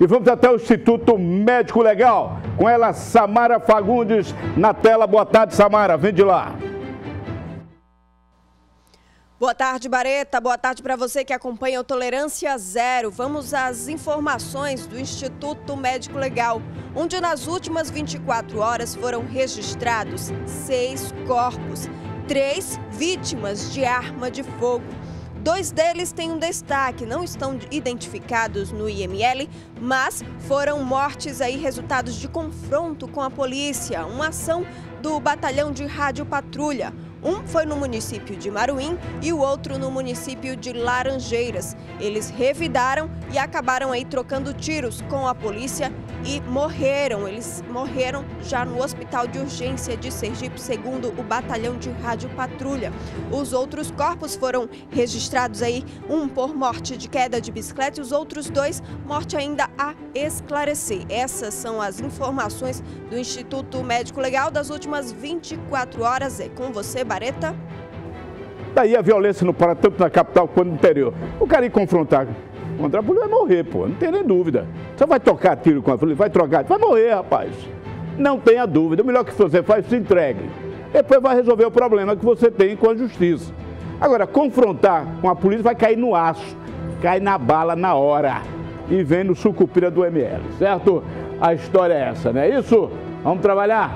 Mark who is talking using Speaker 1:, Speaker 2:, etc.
Speaker 1: E vamos até o Instituto Médico Legal. Com ela, Samara Fagundes, na tela. Boa tarde, Samara. Vem de lá.
Speaker 2: Boa tarde, Bareta. Boa tarde para você que acompanha o Tolerância Zero. Vamos às informações do Instituto Médico Legal, onde nas últimas 24 horas foram registrados seis corpos, três vítimas de arma de fogo. Dois deles têm um destaque, não estão identificados no IML, mas foram mortes aí resultados de confronto com a polícia, uma ação do Batalhão de Rádio Patrulha. Um foi no município de Maruim e o outro no município de Laranjeiras. Eles revidaram e acabaram aí trocando tiros com a polícia e morreram. Eles morreram já no hospital de urgência de Sergipe, segundo o batalhão de rádio patrulha. Os outros corpos foram registrados aí, um por morte de queda de bicicleta e os outros dois morte ainda a esclarecer. Essas são as informações do Instituto Médico Legal das últimas 24 horas. É com você, Bareta.
Speaker 1: Daí a violência não para tanto na capital quanto no interior. O cara ir confrontar contra a polícia vai morrer, pô, não tem nem dúvida. Você vai tocar tiro com a polícia, vai trocar, vai morrer, rapaz. Não tenha dúvida. O melhor que você faz, se entregue. Depois vai resolver o problema que você tem com a justiça. Agora, confrontar com a polícia vai cair no aço, cai na bala na hora. E vem no sucupira do ML, certo? A história é essa, não é isso? Vamos trabalhar?